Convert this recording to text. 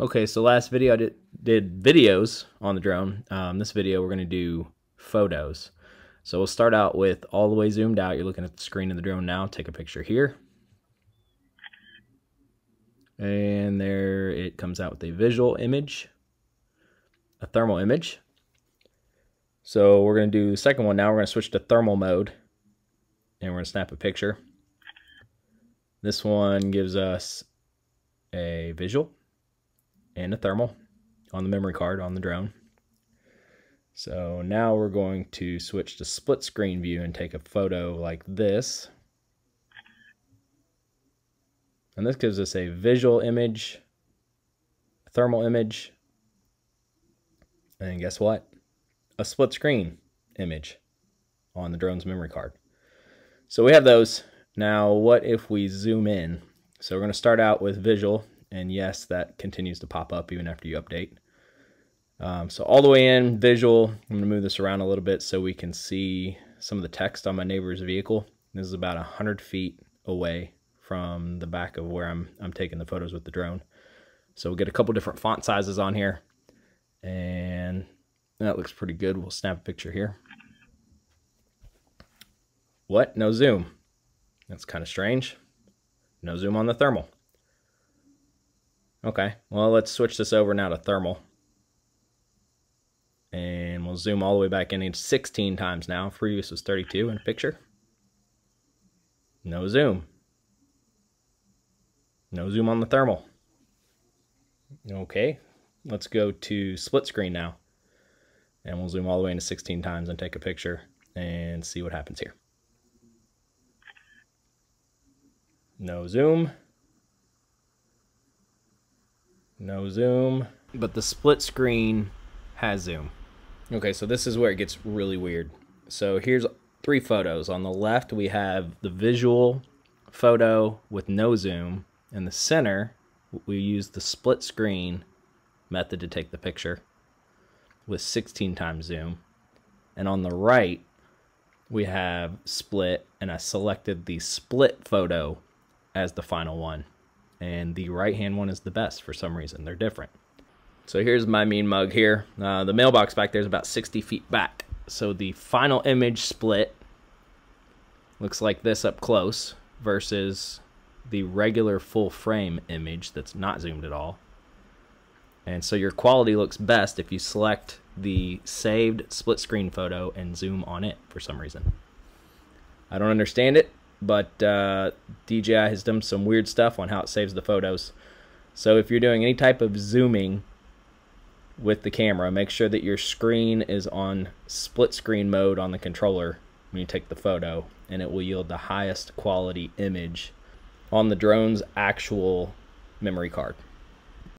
Okay, so last video I did, did videos on the drone. Um, this video we're going to do photos. So we'll start out with all the way zoomed out. You're looking at the screen of the drone now. Take a picture here. And there it comes out with a visual image, a thermal image. So we're going to do the second one now. We're going to switch to thermal mode. And we're going to snap a picture. This one gives us a visual and a thermal on the memory card on the drone. So now we're going to switch to split screen view and take a photo like this. And this gives us a visual image, thermal image, and guess what? A split screen image on the drone's memory card. So we have those. Now, what if we zoom in? So we're going to start out with visual and yes, that continues to pop up even after you update. Um, so all the way in, visual, I'm going to move this around a little bit so we can see some of the text on my neighbor's vehicle. This is about 100 feet away from the back of where I'm, I'm taking the photos with the drone. So we'll get a couple different font sizes on here. And that looks pretty good. We'll snap a picture here. What? No zoom. That's kind of strange. No zoom on the thermal. Okay, well, let's switch this over now to thermal. And we'll zoom all the way back in. It's 16 times now. Previous was 32 in picture. No zoom. No zoom on the thermal. Okay, let's go to split screen now. And we'll zoom all the way into 16 times and take a picture and see what happens here. No zoom. No zoom. But the split screen has zoom. Okay, so this is where it gets really weird. So here's three photos. On the left, we have the visual photo with no zoom. In the center, we use the split screen method to take the picture with 16 times zoom. And on the right, we have split, and I selected the split photo as the final one and the right hand one is the best for some reason. They're different. So here's my mean mug here. Uh, the mailbox back there is about 60 feet back. So the final image split looks like this up close versus the regular full frame image that's not zoomed at all. And so your quality looks best if you select the saved split screen photo and zoom on it for some reason. I don't understand it but uh, DJI has done some weird stuff on how it saves the photos. So if you're doing any type of zooming with the camera, make sure that your screen is on split screen mode on the controller when you take the photo, and it will yield the highest quality image on the drone's actual memory card.